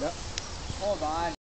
Yep. Hold on.